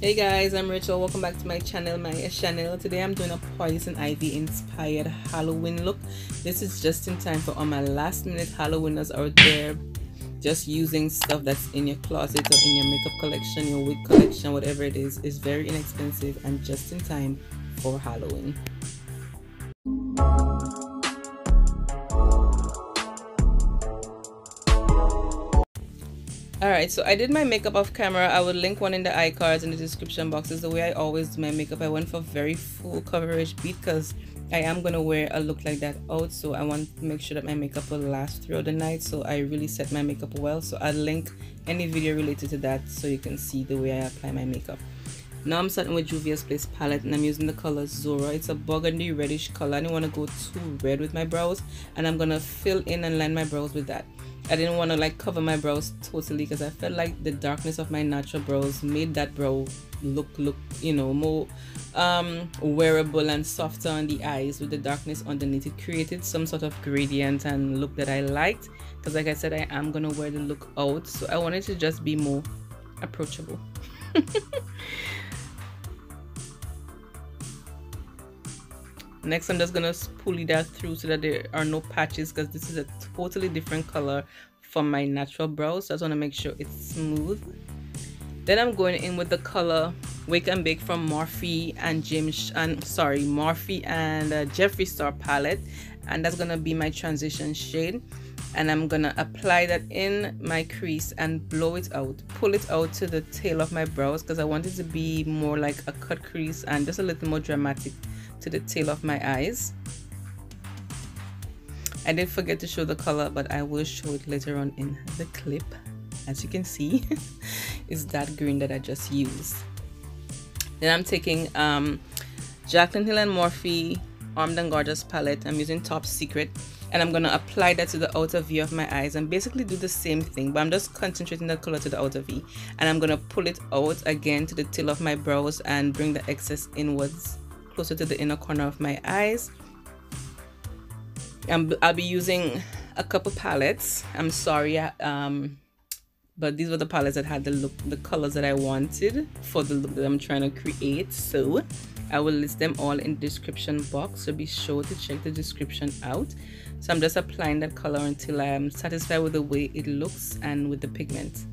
Hey guys, I'm Rachel. Welcome back to my channel, my channel. Today I'm doing a Poison Ivy inspired Halloween look. This is just in time for all my last minute Halloweeners out there. Just using stuff that's in your closet or in your makeup collection, your wig collection, whatever it is, is very inexpensive and just in time for Halloween. Alright, so I did my makeup off camera. I will link one in the iCards in the description box. Is the way I always do my makeup. I went for very full coverage because I am going to wear a look like that out. So I want to make sure that my makeup will last throughout the night. So I really set my makeup well. So I'll link any video related to that so you can see the way I apply my makeup. Now I'm starting with Juvia's Place palette and I'm using the color Zora. It's a burgundy reddish color. I don't want to go too red with my brows and I'm going to fill in and line my brows with that. I didn't want to like cover my brows totally because I felt like the darkness of my natural brows made that brow look look you know more um wearable and softer on the eyes with the darkness underneath. It created some sort of gradient and look that I liked because like I said I am gonna wear the look out. So I wanted to just be more approachable next i'm just gonna spoolie that through so that there are no patches because this is a totally different color from my natural brows. So i just want to make sure it's smooth. Then i'm going in with the color wake and bake from morphe and james and sorry morphe and uh, jeffree star palette. And that's gonna be my transition shade. And I'm gonna apply that in my crease and blow it out pull it out to the tail of my brows because I want it to be more like a cut crease and just a little more dramatic to the tail of my eyes. I did forget to show the color, but I will show it later on in the clip. As you can see, it's that green that I just used. Then I'm taking um, Jaclyn Hill and Morphe Armed and Gorgeous palette. I'm using Top Secret and I'm going to apply that to the outer V of my eyes and basically do the same thing but I'm just concentrating the color to the outer V and I'm going to pull it out again to the tail of my brows and bring the excess inwards closer to the inner corner of my eyes. i will be using a couple palettes. I'm sorry, um, but these were the palettes that had the look, the colors that I wanted for the look that I'm trying to create. So I will list them all in the description box. So be sure to check the description out. So I'm just applying that color until I am satisfied with the way it looks and with the pigment.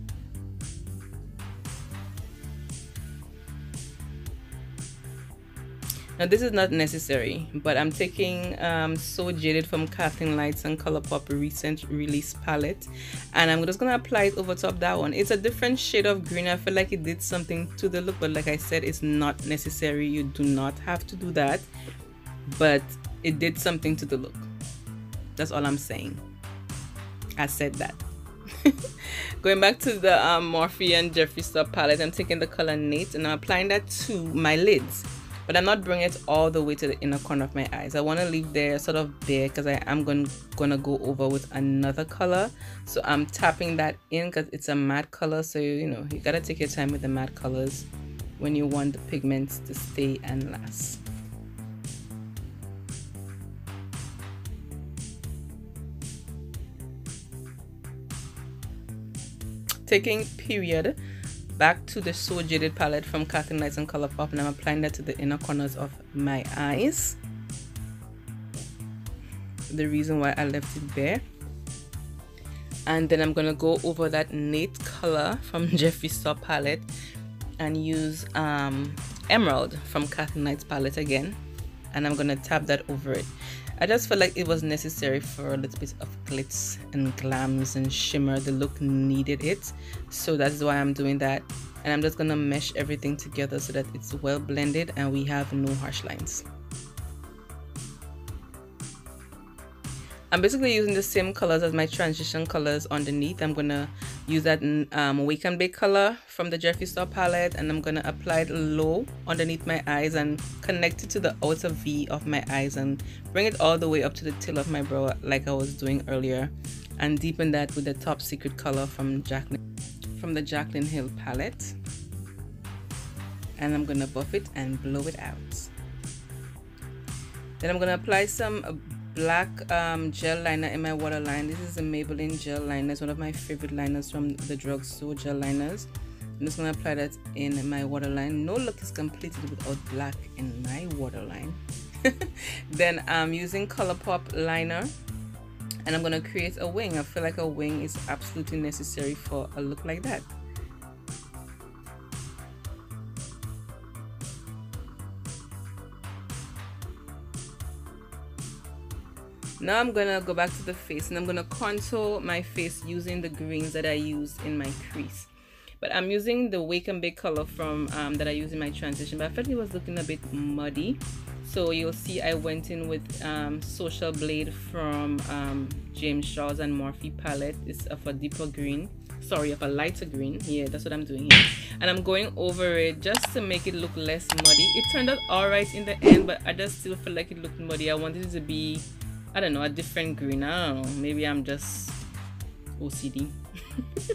Now this is not necessary, but I'm taking um, So Jaded from Kathleen Lights and Colourpop recent release palette and I'm just gonna apply it over top that one. It's a different shade of green. I feel like it did something to the look, but like I said, it's not necessary. You do not have to do that, but it did something to the look. That's all I'm saying. I said that. Going back to the um, Morphe and Jeffree Star palette, I'm taking the color Nate and I'm applying that to my lids but I'm not bringing it all the way to the inner corner of my eyes. I want to leave there sort of bare because I am going, gonna go over with another color. So I'm tapping that in because it's a matte color. So, you know, you gotta take your time with the matte colors when you want the pigments to stay and last. Taking period back to the So Jaded palette from Kathleen Lights and Colourpop and I'm applying that to the inner corners of my eyes. The reason why I left it there. And then I'm going to go over that Nate color from Jeffree Star palette and use um, Emerald from Kathleen Lights palette again. And I'm to tap that over it. I just felt like it was necessary for a little bit of glitz and glams and shimmer. The look needed it. So that's why I'm doing that. And I'm just to mesh everything together so that it's well blended and we have no harsh lines. I'm basically using the same colors as my transition colors underneath. I'm going to use that um, Wake and Bake color from the Jeffree Star palette and I'm going to apply it low underneath my eyes and connect it to the outer V of my eyes and bring it all the way up to the tail of my brow like I was doing earlier and deepen that with the Top Secret color from Jaclyn from the Jaclyn Hill palette and I'm going to buff it and blow it out. Then I'm going to apply some black um, gel liner in my waterline. This is a Maybelline gel liner. It's one of my favorite liners from the drugstore gel liners. I'm just gonna apply that in my waterline. No look is completed without black in my waterline. then I'm using Colourpop liner and I'm gonna create a wing. I feel like a wing is absolutely necessary for a look like that. Now I'm gonna go back to the face and I'm gonna contour my face using the greens that I use in my crease. But I'm using the Wake and Bake color from um, that I use in my transition, but I felt it was looking a bit muddy. So you'll see I went in with um, Social Blade from um, James Charles and Morphe palette. It's of a deeper green sorry of a lighter green yeah that's what i'm doing here and i'm going over it just to make it look less muddy it turned out all right in the end but i just still feel like it looked muddy i wanted it to be I don't know, a different green. I don't know. Maybe I'm just OCD.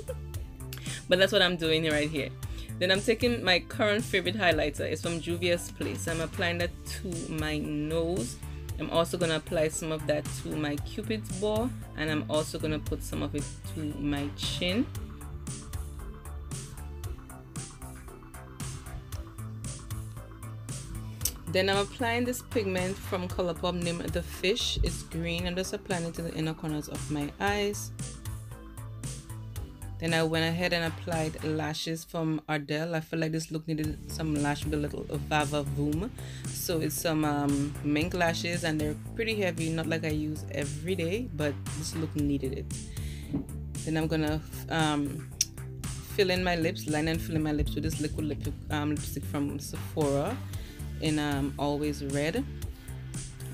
but that's what I'm doing right here. Then I'm taking my current favorite highlighter. It's from Juvia's Place. I'm applying that to my nose. I'm also going to apply some of that to my cupid's bow. And I'm also going to put some of it to my chin. Then I'm applying this pigment from Colourpop named The Fish. It's green. I'm just applying it to the inner corners of my eyes. Then I went ahead and applied lashes from Ardell. I feel like this look needed some lash with a little Vava Voom. So it's some um, mink lashes and they're pretty heavy, not like I use every day, but this look needed it. Then I'm gonna um, fill in my lips, line and fill in my lips with this liquid lip, um, lipstick from Sephora in um, Always Red.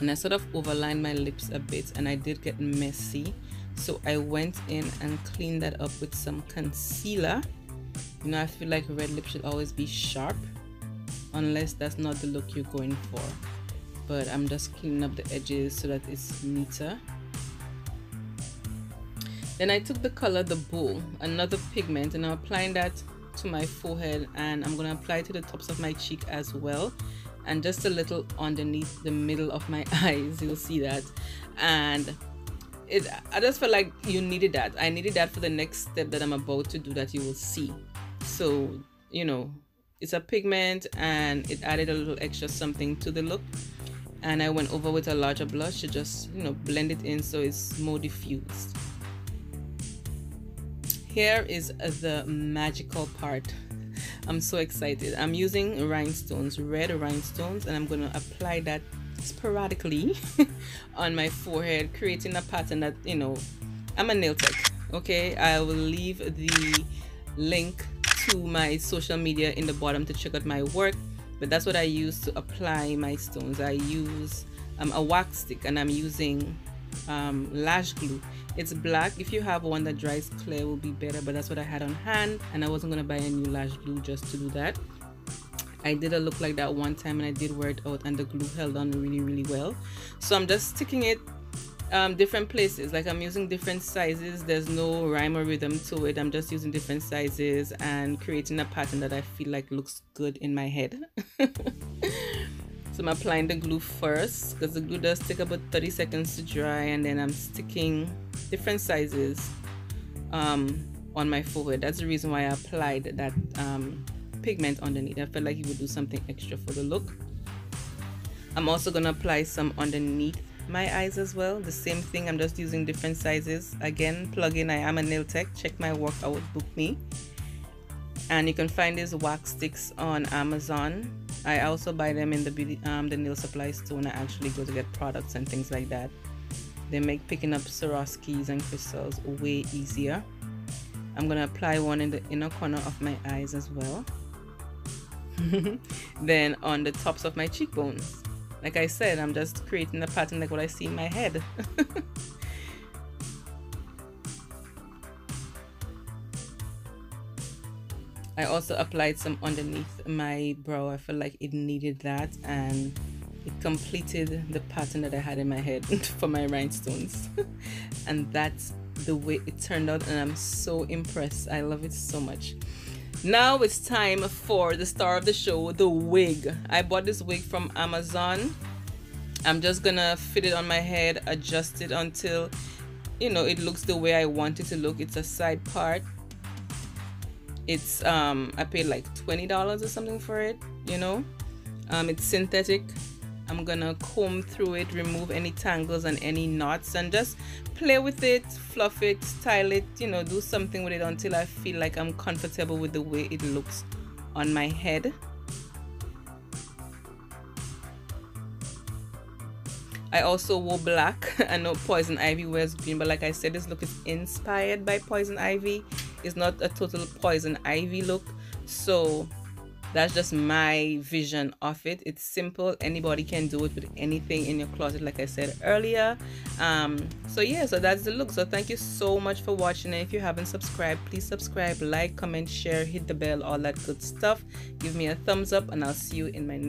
And I sort of overlined my lips a bit and I did get messy. So I went in and cleaned that up with some concealer. You know, I feel like red lips should always be sharp unless that's not the look you're going for. But I'm just cleaning up the edges so that it's neater. Then I took the color The Bull, another pigment, and I'm applying that to my forehead and I'm going to apply to the tops of my cheek as well and just a little underneath the middle of my eyes you'll see that. And it i just felt like you needed that. I needed that for the next step that i'm about to do that you will see. So you know it's a pigment and it added a little extra something to the look. And i went over with a larger blush to just you know blend it in so it's more diffused. Here is the magical part I'm so excited. I'm using rhinestones, red rhinestones, and I'm going to apply that sporadically on my forehead, creating a pattern that, you know, I'm a nail tech. Okay, I will leave the link to my social media in the bottom to check out my work. But that's what I use to apply my stones. I use um, a wax stick and I'm using um, lash glue. It's black. If you have one that dries clear will be better but that's what i had on hand and i wasn't going to buy a new lash glue just to do that. I did a look like that one time and I did wear it out and the glue held on really really well. So I'm just sticking it um, different places. Like I'm using different sizes. There's no rhyme or rhythm to it. I'm just using different sizes and creating a pattern that I feel like looks good in my head So I'm applying the glue first because the glue does take about 30 seconds to dry and then I'm sticking different sizes um, on my forehead. That's the reason why I applied that um, pigment underneath. I felt like it would do something extra for the look. I'm also going to apply some underneath my eyes as well. The same thing, I'm just using different sizes. Again, plug in I am a nail tech. Check my work out, book me. And you can find these wax sticks on Amazon I also buy them in the beauty, um, the nail supply store when I actually go to get products and things like that. They make picking up Swarovskis and crystals way easier. I'm gonna apply one in the inner corner of my eyes as well. then on the tops of my cheekbones. Like I said, I'm just creating a pattern like what I see in my head. I also applied some underneath my brow. I felt like it needed that and it completed the pattern that I had in my head for my rhinestones. and that's the way it turned out and I'm so impressed. I love it so much. Now it's time for the star of the show, the wig. I bought this wig from Amazon. I'm just gonna fit it on my head, adjust it until you know it looks the way I want it to look. It's a side part it's um i paid like $20 or something for it you know um it's synthetic I'm gonna comb through it remove any tangles and any knots and just play with it fluff it style it you know do something with it until I feel like I'm comfortable with the way it looks on my head I also wore black. I know Poison Ivy wears green, but like I said, this look is inspired by Poison Ivy. It's not a total Poison Ivy look. So that's just my vision of it. It's simple. Anybody can do it with anything in your closet like i said earlier. Um so yeah so that's the look. So thank you so much for watching. And if you haven't subscribed please subscribe like comment share hit the bell all that good stuff. Give me a thumbs up and i'll see you in my next